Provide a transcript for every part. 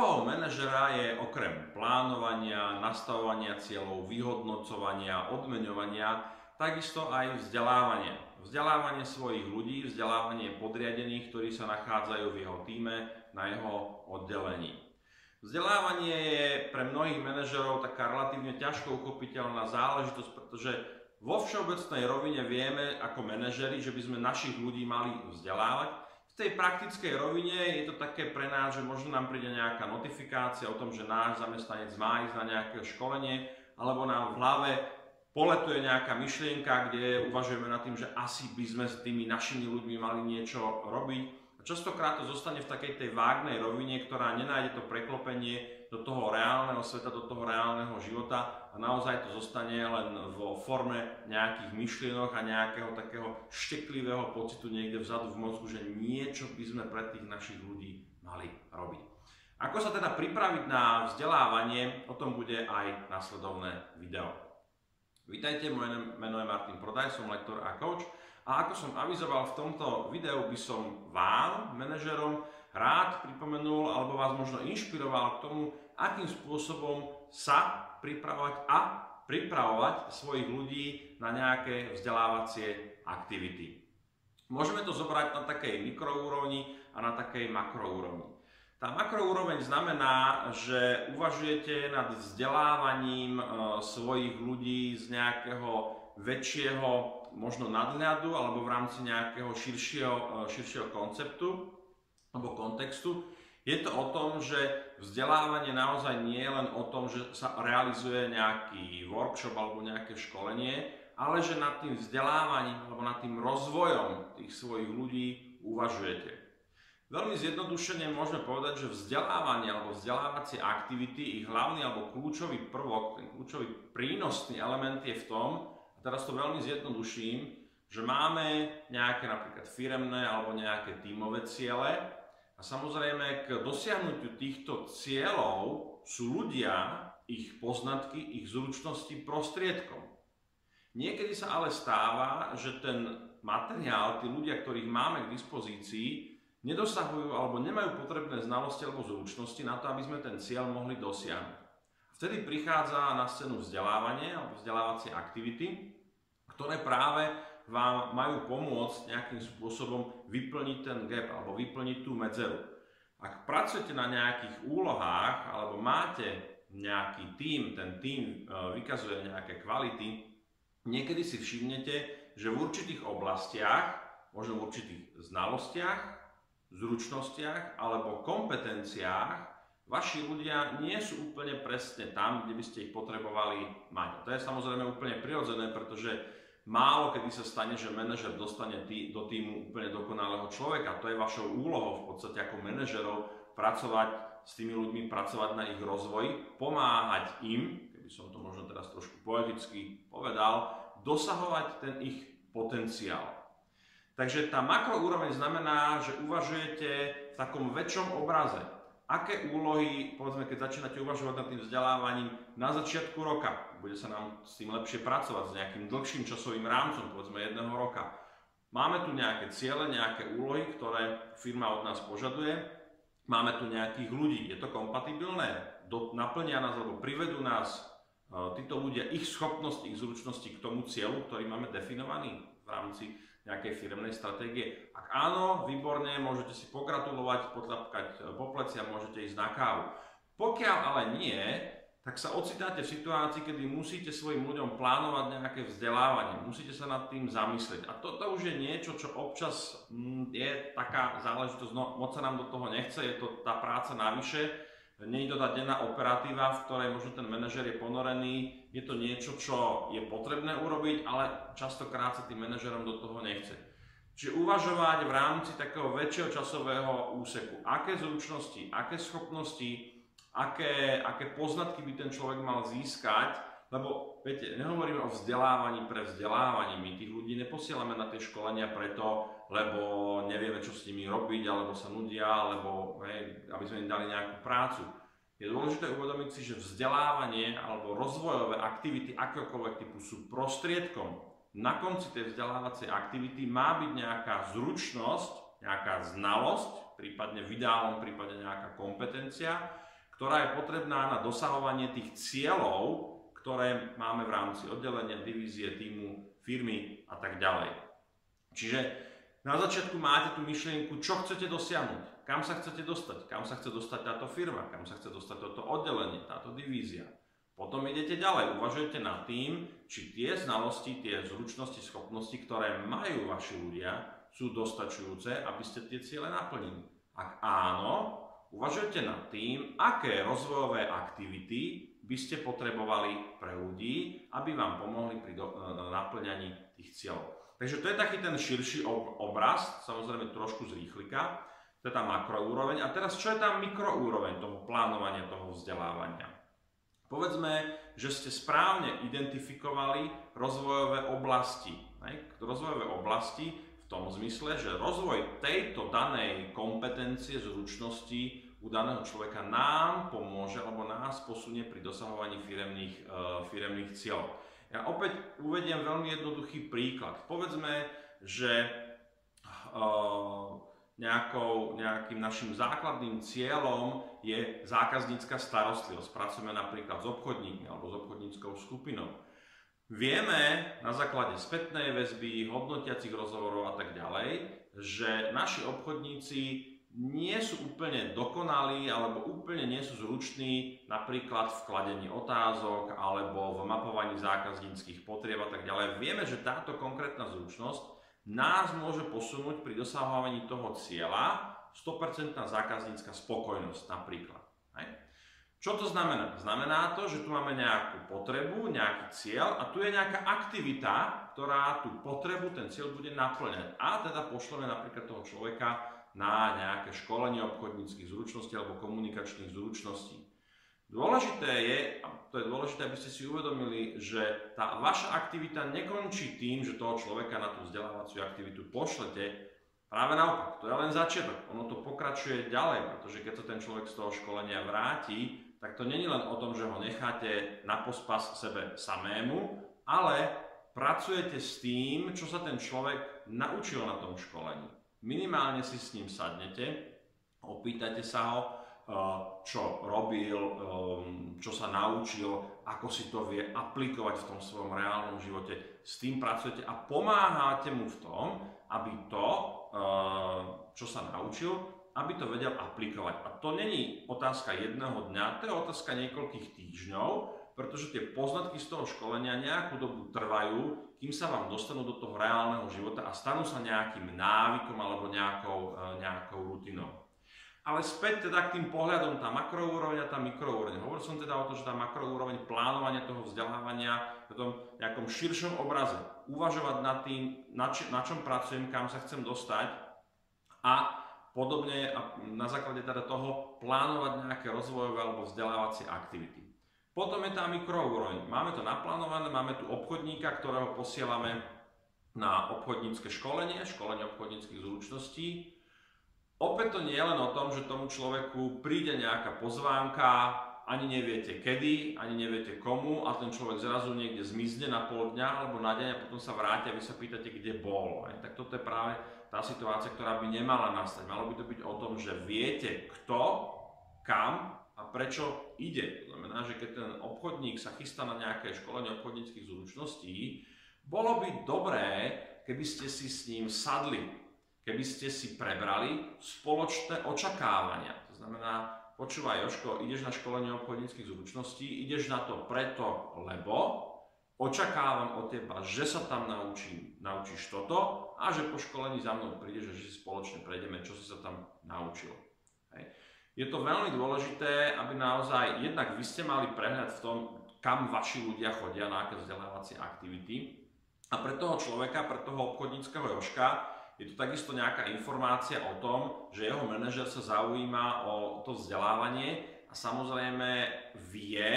Úlohou manažera je okrem plánovania, nastavovania cieľov, vyhodnocovania, odmeňovania, takisto aj vzdelávanie. Vzdelávanie svojich ľudí, vzdelávanie podriadených, ktorí sa nachádzajú v jeho týme, na jeho oddelení. Vzdelávanie je pre mnohých manažerov taká relatívne ťažko uchopiteľná záležitosť, pretože vo všeobecnej rovine vieme ako manažeri, že by sme našich ľudí mali vzdelávať, tej praktickej rovine je to také pre nás, že možno nám príde nejaká notifikácia o tom, že náš zamestnanec má ísť na nejaké školenie, alebo nám v hlave poletuje nejaká myšlienka, kde uvažujeme nad tým, že asi by sme s tými našimi ľuďmi mali niečo robiť. Častokrát to zostane v takej tej vágnej rovine, ktorá nenájde to preklopenie do toho reálneho sveta, do toho reálneho života a naozaj to zostane len vo forme nejakých myšlienok a nejakého takého šteklivého pocitu niekde vzadu v mozgu, že niečo by sme pre tých našich ľudí mali robiť. Ako sa teda pripraviť na vzdelávanie, o tom bude aj nasledovné video. Vítajte, moje meno je Martin Prodaj, som lektor a coach a ako som avizoval v tomto videu by som vám, manažerom, rád pripomenul alebo vás možno inšpiroval k tomu, akým spôsobom sa pripravovať a pripravovať svojich ľudí na nejaké vzdelávacie aktivity. Môžeme to zobrať na takej mikroúrovni a na takej makroúrovni. Tá makroúroveň znamená, že uvažujete nad vzdelávaním e, svojich ľudí z nejakého väčšieho možno nadhľadu alebo v rámci nejakého širšieho, e, širšieho konceptu alebo kontextu. Je to o tom, že vzdelávanie naozaj nie je len o tom, že sa realizuje nejaký workshop alebo nejaké školenie, ale že nad tým vzdelávaním alebo nad tým rozvojom tých svojich ľudí uvažujete. Veľmi zjednodušene môžeme povedať, že vzdelávanie alebo vzdelávacie aktivity, ich hlavný alebo kľúčový prvok, ten kľúčový prínosný element je v tom, teraz to veľmi zjednoduším, že máme nejaké napríklad firemné alebo nejaké tímové ciele, a samozrejme k dosiahnutiu týchto cieľov sú ľudia, ich poznatky, ich zručnosti prostriedkom. Niekedy sa ale stáva, že ten materiál, tí ľudia, ktorých máme k dispozícii, nedosahujú alebo nemajú potrebné znalosti alebo zručnosti na to, aby sme ten cieľ mohli dosiahnuť. Vtedy prichádza na scénu vzdelávanie alebo vzdelávacie aktivity, ktoré práve vám majú pomôcť nejakým spôsobom vyplniť ten gap alebo vyplniť tú medzeru. Ak pracujete na nejakých úlohách alebo máte nejaký tím, ten tím e, vykazuje nejaké kvality, niekedy si všimnete, že v určitých oblastiach, možno v určitých znalostiach, zručnostiach alebo kompetenciách vaši ľudia nie sú úplne presne tam, kde by ste ich potrebovali mať. To je samozrejme úplne prirodzené, pretože Málo kedy sa stane, že manažer dostane tý, do týmu úplne dokonalého človeka. To je vašou úlohou v podstate ako manažerov pracovať s tými ľuďmi, pracovať na ich rozvoji, pomáhať im, keby som to možno teraz trošku poeticky povedal, dosahovať ten ich potenciál. Takže tá makroúroveň znamená, že uvažujete v takom väčšom obraze aké úlohy, povedzme, keď začínate uvažovať nad tým vzdelávaním na začiatku roka, bude sa nám s tým lepšie pracovať, s nejakým dlhším časovým rámcom, povedzme jedného roka. Máme tu nejaké ciele, nejaké úlohy, ktoré firma od nás požaduje, máme tu nejakých ľudí, je to kompatibilné, Do, naplnia nás alebo privedú nás títo ľudia, ich schopnosť, ich zručnosti k tomu cieľu, ktorý máme definovaný v rámci nejakej firmnej stratégie? Ak áno, výborne, môžete si pogratulovať, potlapkať e, po pleci a môžete ísť na kávu. Pokiaľ ale nie, tak sa ocitáte v situácii, kedy musíte svojim ľuďom plánovať nejaké vzdelávanie, musíte sa nad tým zamyslieť. A toto už je niečo, čo občas mm, je taká záležitosť, no moc sa nám do toho nechce, je to tá práca navyše, nie to tá denná operatíva, v ktorej možno ten manažer je ponorený, je to niečo, čo je potrebné urobiť, ale častokrát sa tým manažerom do toho nechce. Čiže uvažovať v rámci takého väčšieho časového úseku, aké zručnosti, aké schopnosti, aké, aké poznatky by ten človek mal získať, lebo viete, nehovoríme o vzdelávaní pre vzdelávanie, my tých ľudí neposielame na tie školenia preto, lebo nevieme, čo s nimi robiť, alebo sa nudia, alebo hej, aby sme im dali nejakú prácu. Je dôležité uvedomiť si, že vzdelávanie alebo rozvojové aktivity akéhokoľvek typu sú prostriedkom. Na konci tej vzdelávacej aktivity má byť nejaká zručnosť, nejaká znalosť, prípadne v ideálnom prípade nejaká kompetencia, ktorá je potrebná na dosahovanie tých cieľov, ktoré máme v rámci oddelenia, divízie, týmu, firmy a tak ďalej. Čiže na začiatku máte tú myšlienku, čo chcete dosiahnuť, kam sa chcete dostať, kam sa chce dostať táto firma, kam sa chce dostať toto oddelenie, táto divízia. Potom idete ďalej, uvažujete nad tým, či tie znalosti, tie zručnosti, schopnosti, ktoré majú vaši ľudia, sú dostačujúce, aby ste tie ciele naplnili. Ak áno, uvažujete nad tým, aké rozvojové aktivity by ste potrebovali pre ľudí, aby vám pomohli pri do, e, naplňaní tých cieľov. Takže to je taký ten širší obraz, samozrejme trošku z rýchlika, to je tá makroúroveň. A teraz čo je tá mikroúroveň toho plánovania, toho vzdelávania? Povedzme, že ste správne identifikovali rozvojové oblasti. Rozvojové oblasti v tom zmysle, že rozvoj tejto danej kompetencie, zručnosti u daného človeka nám pomôže alebo nás posunie pri dosahovaní firemných, uh, firemných cieľov. Ja opäť uvediem veľmi jednoduchý príklad. Povedzme, že uh, nejakou, nejakým našim základným cieľom je zákaznícka starostlivosť. Pracujeme napríklad s obchodníkmi alebo s obchodníckou skupinou. Vieme na základe spätnej väzby, hodnotiacich rozhovorov a tak ďalej, že naši obchodníci nie sú úplne dokonalí alebo úplne nie sú zruční napríklad v kladení otázok alebo v mapovaní zákazníckých potrieb a tak ďalej. Vieme, že táto konkrétna zručnosť nás môže posunúť pri dosahovaní toho cieľa 100% zákaznícka spokojnosť napríklad. Hej. Čo to znamená? Znamená to, že tu máme nejakú potrebu, nejaký cieľ a tu je nejaká aktivita, ktorá tú potrebu, ten cieľ bude naplňať. A teda pošleme napríklad toho človeka na nejaké školenie obchodníckých zručností alebo komunikačných zručností. Dôležité je, a to je dôležité, aby ste si uvedomili, že tá vaša aktivita nekončí tým, že toho človeka na tú vzdelávaciu aktivitu pošlete. Práve naopak, to je len začiatok. Ono to pokračuje ďalej, pretože keď sa ten človek z toho školenia vráti, tak to není len o tom, že ho necháte na pospas sebe samému, ale pracujete s tým, čo sa ten človek naučil na tom školení. Minimálne si s ním sadnete, opýtate sa ho, eh, čo robil, eh, čo sa naučil, ako si to vie aplikovať v tom svojom reálnom živote. S tým pracujete a pomáhate mu v tom, aby to, eh, čo sa naučil, aby to vedel aplikovať. A to není otázka jedného dňa, to je otázka niekoľkých týždňov, pretože tie poznatky z toho školenia nejakú dobu trvajú, kým sa vám dostanú do toho reálneho života a stanú sa nejakým návykom alebo nejakou, e, nejakou rutinou. Ale späť teda k tým pohľadom, tá makroúroveň a tá mikroúroveň. Hovoril som teda o tom, že tá makroúroveň plánovania toho vzdelávania v tom nejakom širšom obraze. Uvažovať nad tým, na, či, na čom pracujem, kam sa chcem dostať a podobne a na základe teda toho plánovať nejaké rozvojové alebo vzdelávacie aktivity. Potom je tá mikroúroveň. Máme to naplánované, máme tu obchodníka, ktorého posielame na obchodnícke školenie, školenie obchodníckých zručností. Opäť to nie je len o tom, že tomu človeku príde nejaká pozvánka, ani neviete kedy, ani neviete komu a ten človek zrazu niekde zmizne na pol dňa alebo na deň a potom sa vráti a vy sa pýtate, kde bol. Tak toto je práve tá situácia, ktorá by nemala nastať. Malo by to byť o tom, že viete kto, kam a prečo ide. Znamená, že keď ten obchodník sa chystá na nejaké školenie obchodníckých zručností, bolo by dobré, keby ste si s ním sadli, keby ste si prebrali spoločné očakávania. To znamená, počúvaj Joško, ideš na školenie obchodníckých zručností, ideš na to preto, lebo očakávam od teba, že sa tam naučím, naučíš toto a že po školení za mnou prídeš že si spoločne prejdeme, čo si sa tam naučil. Hej. Je to veľmi dôležité, aby naozaj jednak vy ste mali prehľad v tom, kam vaši ľudia chodia, na aké vzdelávacie aktivity. A pre toho človeka, pre toho obchodníckého Joška, je to takisto nejaká informácia o tom, že jeho manažer sa zaujíma o to vzdelávanie a samozrejme vie,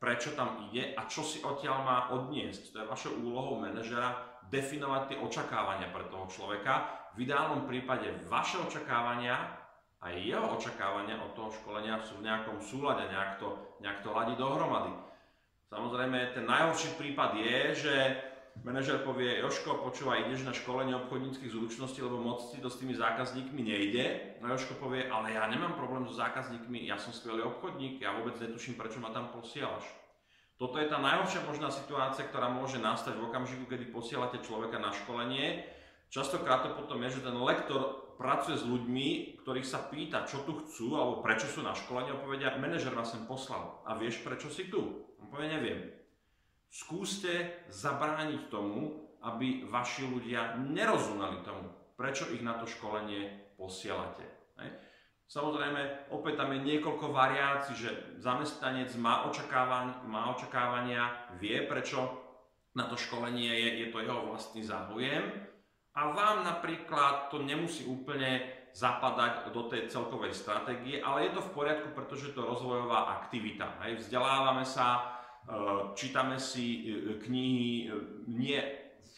prečo tam ide a čo si odtiaľ má odniesť. To je vašou úlohou manažera definovať tie očakávania pre toho človeka. V ideálnom prípade vaše očakávania aj jeho očakávania od toho školenia sú v nejakom súlade, nejak to, nejak to ladí dohromady. Samozrejme, ten najhorší prípad je, že manažer povie, Joško, počúvaj, ideš na školenie obchodníckých zručností, lebo moc ti to s tými zákazníkmi nejde. No Joško povie, ale ja nemám problém so zákazníkmi, ja som skvelý obchodník, ja vôbec netuším, prečo ma tam posielaš. Toto je tá najhoršia možná situácia, ktorá môže nastať v okamžiku, kedy posielate človeka na školenie. Častokrát to potom je, že ten lektor pracuje s ľuďmi, ktorých sa pýta, čo tu chcú, alebo prečo sú na školení, a povedia, manažer vás sem poslal. A vieš, prečo si tu? On povie, neviem. Skúste zabrániť tomu, aby vaši ľudia nerozumeli tomu, prečo ich na to školenie posielate. Samozrejme, opäť tam je niekoľko variácií, že zamestnanec má, očakávania, má očakávania, vie, prečo na to školenie je, je to jeho vlastný záujem a vám napríklad to nemusí úplne zapadať do tej celkovej stratégie, ale je to v poriadku, pretože to je rozvojová aktivita. Hej. Vzdelávame sa, e, čítame si e, knihy, e, nie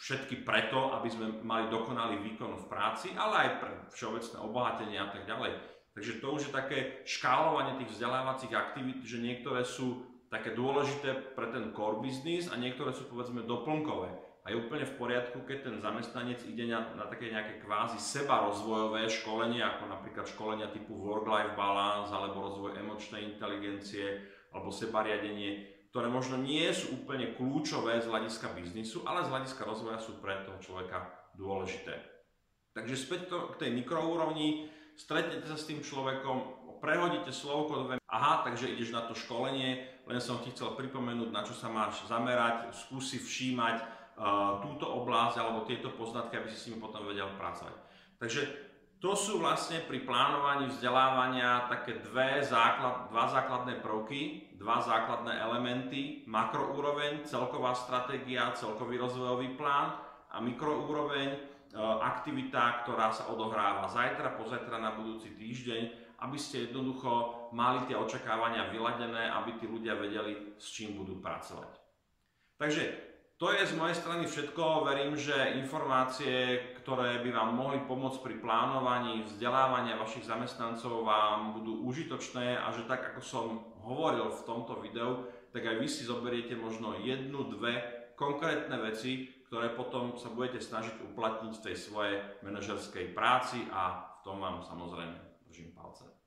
všetky preto, aby sme mali dokonalý výkon v práci, ale aj pre všeobecné obohatenie a tak ďalej. Takže to už je také škálovanie tých vzdelávacích aktivít, že niektoré sú také dôležité pre ten core business a niektoré sú povedzme doplnkové. A je úplne v poriadku, keď ten zamestnanec ide na, na také nejaké kvázi seba rozvojové školenie, ako napríklad školenia typu work-life balance alebo rozvoj emočnej inteligencie alebo sebariadenie, ktoré možno nie sú úplne kľúčové z hľadiska biznisu, ale z hľadiska rozvoja sú pre toho človeka dôležité. Takže späť to, k tej mikroúrovni, stretnete sa s tým človekom, prehodíte slovko do aha, takže ideš na to školenie, len som ti chcel pripomenúť, na čo sa máš zamerať, skúsi všímať túto oblasť alebo tieto poznatky, aby si s nimi potom vedel pracovať. Takže to sú vlastne pri plánovaní vzdelávania také dve základ, dva základné prvky, dva základné elementy, makroúroveň, celková stratégia, celkový rozvojový plán a mikroúroveň, E, aktivita, ktorá sa odohráva zajtra, pozajtra na budúci týždeň, aby ste jednoducho mali tie očakávania vyladené, aby tí ľudia vedeli, s čím budú pracovať. Takže to je z mojej strany všetko. Verím, že informácie, ktoré by vám mohli pomôcť pri plánovaní vzdelávania vašich zamestnancov vám budú užitočné a že tak ako som hovoril v tomto videu, tak aj vy si zoberiete možno jednu, dve konkrétne veci, ktoré potom sa budete snažiť uplatniť v tej svojej manažerskej práci a v tom vám samozrejme držím palce.